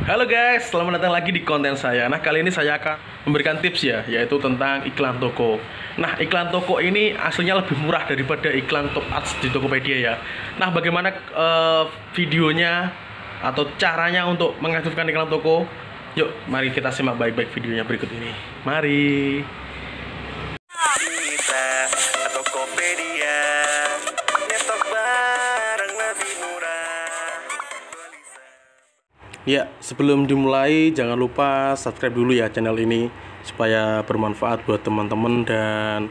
Halo guys, selamat datang lagi di konten saya. Nah, kali ini saya akan memberikan tips ya, yaitu tentang iklan toko. Nah, iklan toko ini aslinya lebih murah daripada iklan top ads di Tokopedia ya. Nah, bagaimana eh, videonya atau caranya untuk mengaktifkan iklan toko? Yuk, mari kita simak baik-baik videonya berikut ini. Mari. Ya, sebelum dimulai jangan lupa subscribe dulu ya channel ini supaya bermanfaat buat teman-teman dan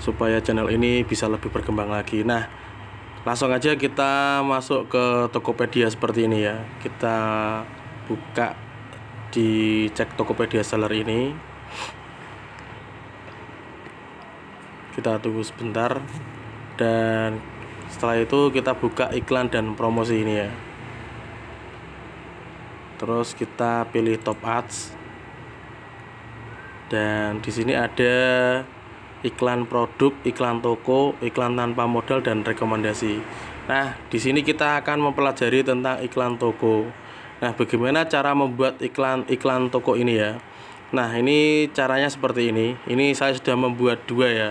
supaya channel ini bisa lebih berkembang lagi. Nah, langsung aja kita masuk ke Tokopedia seperti ini ya. Kita buka di cek Tokopedia seller ini. Kita tunggu sebentar dan setelah itu kita buka iklan dan promosi ini ya terus kita pilih top ads dan di sini ada iklan produk, iklan toko, iklan tanpa modal dan rekomendasi. Nah, di sini kita akan mempelajari tentang iklan toko. Nah, bagaimana cara membuat iklan iklan toko ini ya? Nah, ini caranya seperti ini. Ini saya sudah membuat dua ya.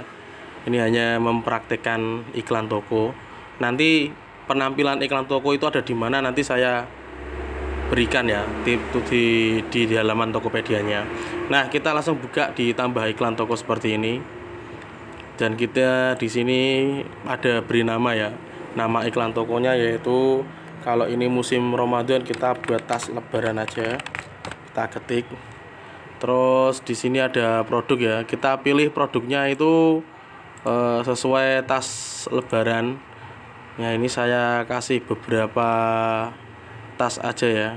Ini hanya mempraktekkan iklan toko. Nanti penampilan iklan toko itu ada di mana nanti saya berikan ya tip di, di di halaman Tokopedia-nya. Nah, kita langsung buka di tambah iklan toko seperti ini. Dan kita di sini ada beri nama ya. Nama iklan tokonya yaitu kalau ini musim Ramadan kita buat tas lebaran aja. Kita ketik. Terus di sini ada produk ya. Kita pilih produknya itu eh, sesuai tas lebaran. Ya, ini saya kasih beberapa tas aja ya.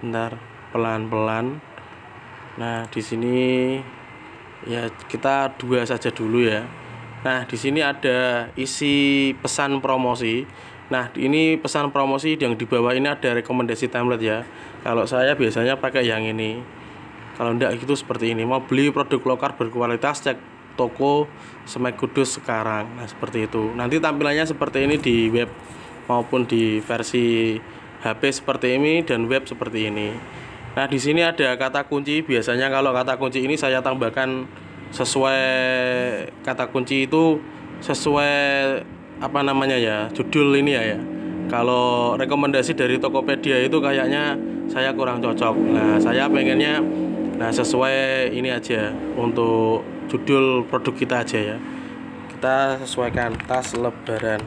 Bentar pelan-pelan. Nah di sini ya kita dua saja dulu ya. Nah di sini ada isi pesan promosi. Nah ini pesan promosi yang di bawah ini ada rekomendasi template ya. Kalau saya biasanya pakai yang ini. Kalau enggak gitu seperti ini. Mau beli produk lokal berkualitas cek toko Semek Kudus sekarang. Nah seperti itu. Nanti tampilannya seperti ini di web maupun di versi HP seperti ini dan web seperti ini. Nah, di sini ada kata kunci. Biasanya kalau kata kunci ini saya tambahkan sesuai kata kunci itu sesuai apa namanya ya, judul ini ya ya. Kalau rekomendasi dari Tokopedia itu kayaknya saya kurang cocok. Nah, saya pengennya nah sesuai ini aja untuk judul produk kita aja ya. Kita sesuaikan tas lebaran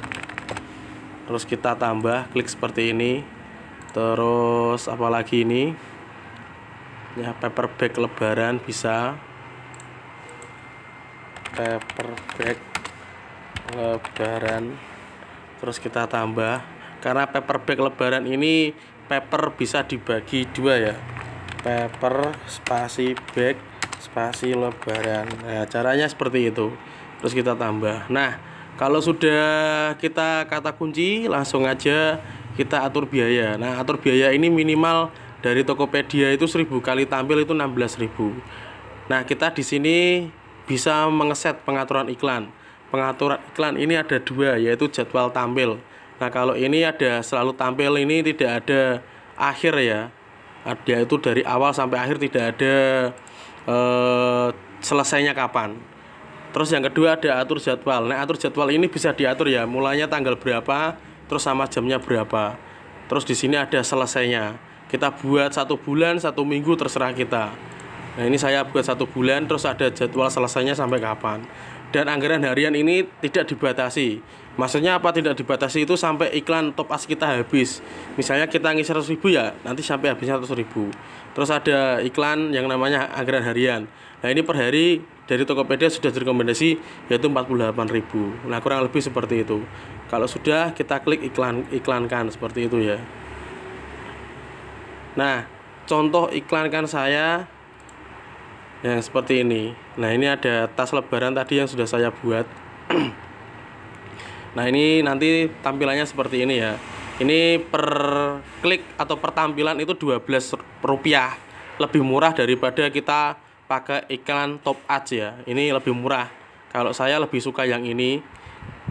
terus kita tambah klik seperti ini. Terus apalagi ini? Ya bag lebaran bisa. Paper bag lebaran. Terus kita tambah. Karena paper bag lebaran ini paper bisa dibagi dua ya. Paper spasi bag spasi lebaran. Nah caranya seperti itu. Terus kita tambah. Nah kalau sudah kita kata kunci langsung aja kita atur biaya. Nah atur biaya ini minimal dari Tokopedia itu 1000 kali tampil itu 16.000 nah kita di sini bisa mengeset pengaturan iklan. Pengaturan iklan ini ada dua yaitu jadwal tampil. Nah kalau ini ada selalu tampil ini tidak ada akhir ya. Ada itu dari awal sampai akhir tidak ada eh, selesainya kapan Terus yang kedua ada atur jadwal. Nah, atur jadwal ini bisa diatur ya, mulainya tanggal berapa, terus sama jamnya berapa. Terus di sini ada selesainya. Kita buat satu bulan, satu minggu terserah kita. Nah, ini saya buat satu bulan, terus ada jadwal selesainya sampai kapan. Dan anggaran harian ini tidak dibatasi. Maksudnya apa tidak dibatasi itu sampai iklan top as kita habis. Misalnya kita ngisi 100 ribu ya, nanti sampai habisnya 100 ribu. Terus ada iklan yang namanya anggaran harian. Nah ini per hari dari Tokopedia sudah direkomendasi yaitu 48.000. Nah, kurang lebih seperti itu. Kalau sudah kita klik iklan iklankan seperti itu ya. Nah, contoh iklankan saya yang seperti ini. Nah, ini ada tas lebaran tadi yang sudah saya buat. nah, ini nanti tampilannya seperti ini ya. Ini per klik atau per tampilan itu 12 rupiah. Lebih murah daripada kita pakai iklan top ads ya. Ini lebih murah. Kalau saya lebih suka yang ini.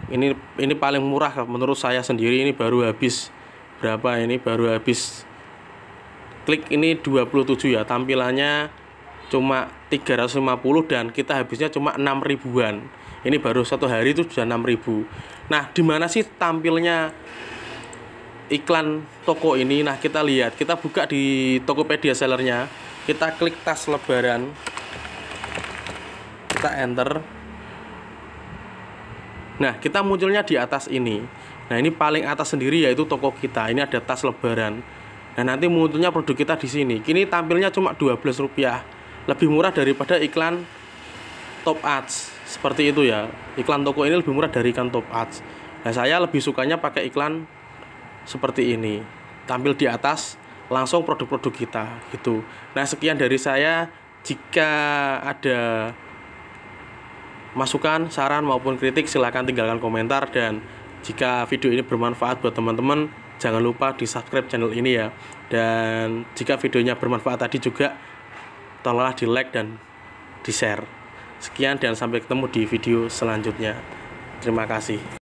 Ini ini paling murah menurut saya sendiri. Ini baru habis. Berapa ini? Baru habis. Klik ini 27 ya. Tampilannya cuma 350 dan kita habisnya cuma 6 ribuan. Ini baru satu hari itu sudah 6 ribu. Nah di mana sih tampilnya iklan toko ini? Nah kita lihat. Kita buka di Tokopedia sellernya kita klik tas lebaran. Kita enter. Nah kita munculnya di atas ini. Nah ini paling atas sendiri yaitu toko kita. Ini ada tas lebaran. Nah nanti munculnya produk kita di sini. Kini tampilnya cuma 12 rupiah lebih murah daripada iklan top ads seperti itu ya. Iklan toko ini lebih murah dari iklan top ads nah saya lebih sukanya pakai iklan seperti ini. Tampil di atas langsung produk-produk kita gitu. Nah sekian dari saya. Jika ada masukan saran maupun kritik silahkan tinggalkan komentar. Dan jika video ini bermanfaat buat teman-teman jangan lupa di subscribe channel ini ya. Dan jika videonya bermanfaat tadi juga tolonglah di like dan di share sekian dan sampai ketemu di video selanjutnya. Terima kasih